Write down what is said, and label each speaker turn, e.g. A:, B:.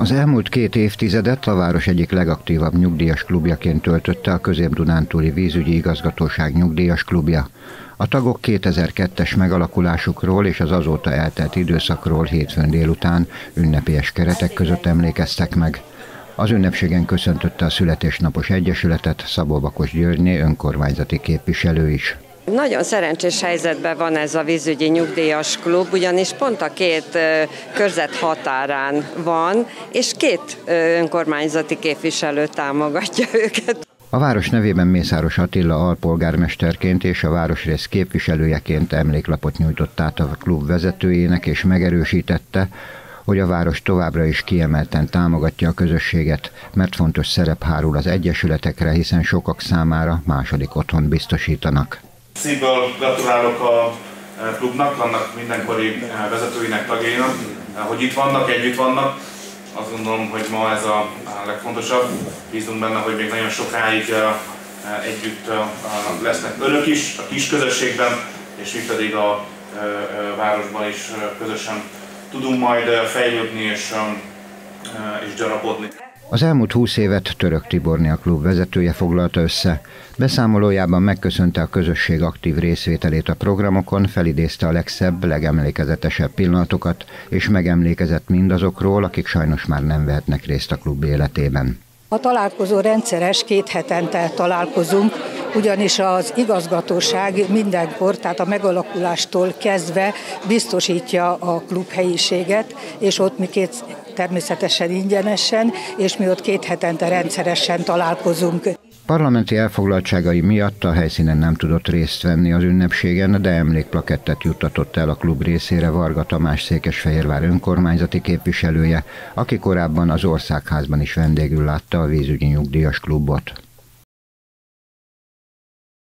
A: Az elmúlt két évtizedet a város egyik legaktívabb nyugdíjas klubjaként töltötte a Közép-Dunántúli Vízügyi Igazgatóság nyugdíjas klubja. A tagok 2002-es megalakulásukról és az azóta eltelt időszakról hétfőn délután ünnepélyes keretek között emlékeztek meg. Az ünnepségen köszöntötte a születésnapos egyesületet Szabó Bakos Györgyné önkormányzati képviselő is.
B: Nagyon szerencsés helyzetben van ez a vízügyi nyugdíjas klub, ugyanis pont a két körzet határán van, és két önkormányzati képviselő támogatja őket.
A: A város nevében Mészáros Attila alpolgármesterként és a városrész képviselőjeként emléklapot nyújtott át a klub vezetőjének és megerősítette, hogy a város továbbra is kiemelten támogatja a közösséget, mert fontos szerep hárul az egyesületekre, hiszen sokak számára második otthon biztosítanak.
C: Szívből gratulálok a e, klubnak, annak mindenkori e, vezetőinek, tagjainak, e, hogy itt vannak, együtt vannak. Azt gondolom, hogy ma ez a legfontosabb. Bízunk benne, hogy még nagyon sokáig együtt lesznek önök is a kis közösségben, és mi pedig a városban is közösen tudunk majd fejlődni és, és gyarapodni.
A: Az elmúlt húsz évet Török Tiborni a klub vezetője foglalta össze. Beszámolójában megköszönte a közösség aktív részvételét a programokon, felidézte a legszebb, legemlékezetesebb pillanatokat, és megemlékezett mindazokról, akik sajnos már nem vehetnek részt a klub életében.
D: A találkozó rendszeres, két hetente találkozunk, ugyanis az igazgatóság mindenkor, tehát a megalakulástól kezdve biztosítja a klub helyiséget, és ott mi két természetesen ingyenesen, és mi ott két hetente rendszeresen találkozunk.
A: Parlamenti elfoglaltságai miatt a helyszínen nem tudott részt venni az ünnepségen, de emlékplakettet juttatott el a klub részére Varga Tamás Székesfehérvár önkormányzati képviselője, aki korábban az Országházban is vendégül látta a vízügyi nyugdíjas klubot.